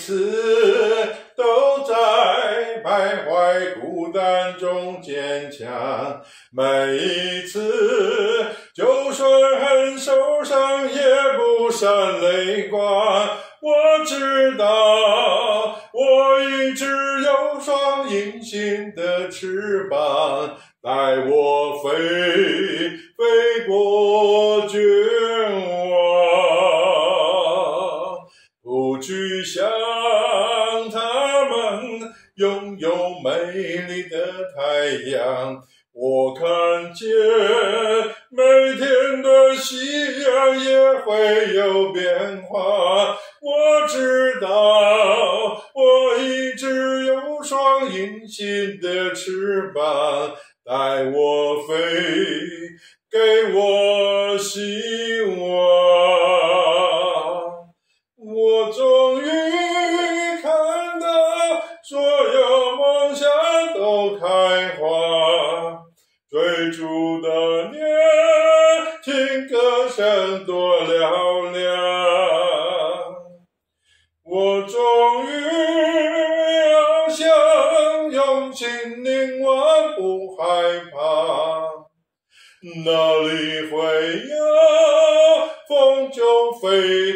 次都在徘徊孤单中坚强，每一次就算很受伤也不闪泪光。我知道，我一直有双隐形的翅膀，带我飞，飞过绝。去想他们拥有美丽的太阳。我看见每天的夕阳也会有变化。我知道，我一直有双隐形的翅膀，带我飞，给我希望。追逐的年，听歌声多嘹亮。我终于翱翔，用心凝望，不害怕。哪里会有风就飞多远。